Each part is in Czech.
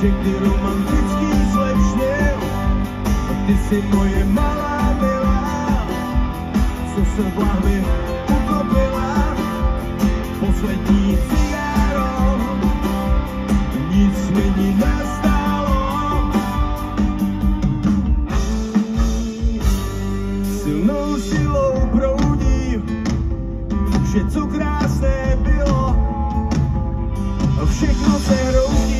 všechny romantický slečně, ty jsi moje malá milá, co se v hlavě utopila, poslední cigáro, nic není nastálo. Silnou silou proudí, že co krásné bylo, všechno se hroutí,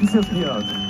e seus criados.